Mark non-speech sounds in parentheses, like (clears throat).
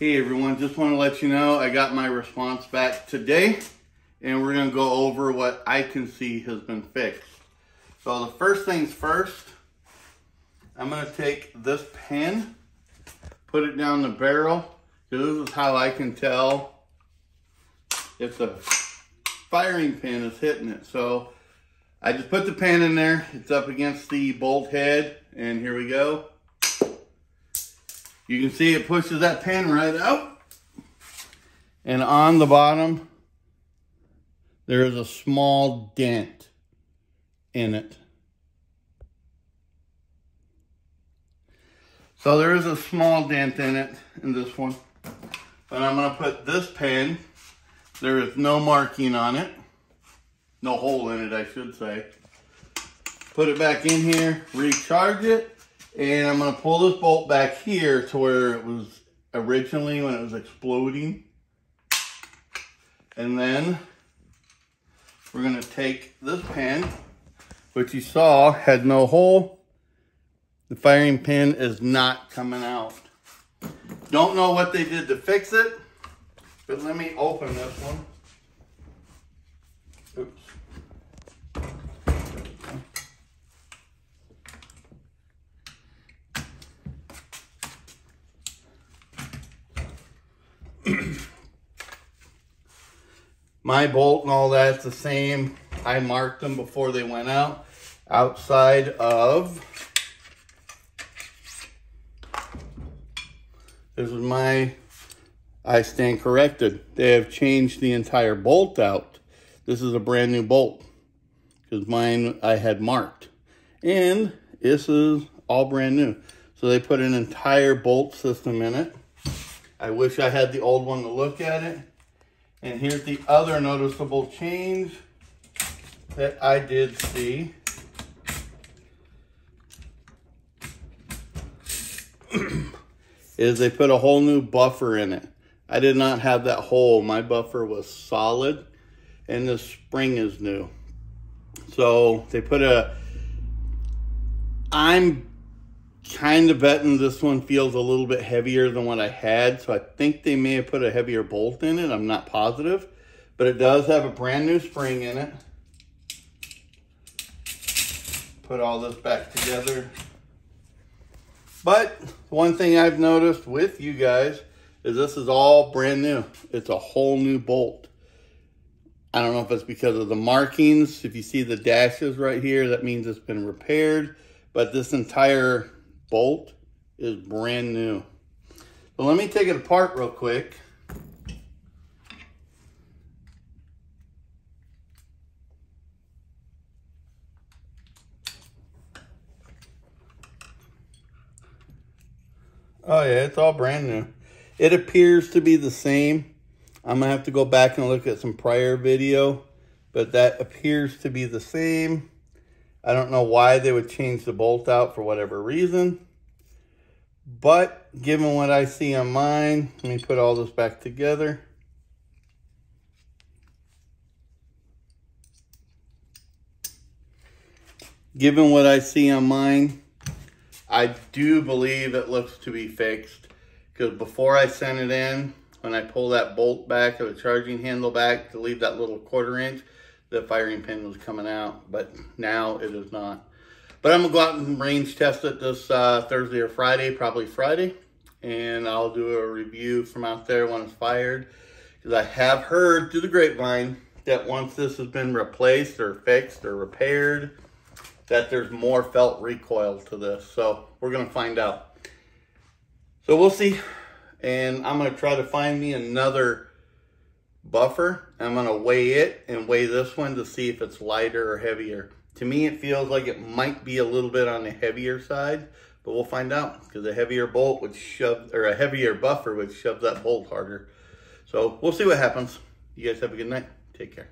Hey everyone, just want to let you know I got my response back today and we're going to go over what I can see has been fixed. So the first things first, I'm going to take this pin, put it down the barrel. Because this is how I can tell if the firing pin is hitting it. So I just put the pin in there. It's up against the bolt head and here we go. You can see it pushes that pin right out. And on the bottom, there is a small dent in it. So there is a small dent in it, in this one. But I'm gonna put this pin, there is no marking on it. No hole in it, I should say. Put it back in here, recharge it, and I'm gonna pull this bolt back here to where it was originally when it was exploding. And then we're gonna take this pin, which you saw had no hole. The firing pin is not coming out. Don't know what they did to fix it, but let me open this one. My bolt and all that's the same. I marked them before they went out. Outside of, this is my, I stand corrected. They have changed the entire bolt out. This is a brand new bolt because mine I had marked. And this is all brand new. So they put an entire bolt system in it. I wish I had the old one to look at it. And here's the other noticeable change that I did see. (clears throat) is they put a whole new buffer in it. I did not have that hole. My buffer was solid and the spring is new. So they put a, I'm kind of betting this one feels a little bit heavier than what I had. So I think they may have put a heavier bolt in it. I'm not positive, but it does have a brand new spring in it. Put all this back together. But one thing I've noticed with you guys is this is all brand new. It's a whole new bolt. I don't know if it's because of the markings. If you see the dashes right here, that means it's been repaired. But this entire bolt is brand new. So let me take it apart real quick. Oh yeah, it's all brand new. It appears to be the same. I'm gonna have to go back and look at some prior video, but that appears to be the same. I don't know why they would change the bolt out for whatever reason. But given what I see on mine, let me put all this back together. Given what I see on mine, I do believe it looks to be fixed. Because before I sent it in, when I pull that bolt back of the charging handle back to leave that little quarter inch, the firing pin was coming out, but now it is not. But I'm gonna go out and range test it this uh, Thursday or Friday, probably Friday. And I'll do a review from out there when it's fired. Because I have heard through the grapevine that once this has been replaced or fixed or repaired, that there's more felt recoil to this. So we're gonna find out. So we'll see. And I'm gonna try to find me another buffer. I'm to weigh it and weigh this one to see if it's lighter or heavier. To me, it feels like it might be a little bit on the heavier side, but we'll find out because a heavier bolt would shove, or a heavier buffer would shove that bolt harder. So we'll see what happens. You guys have a good night. Take care.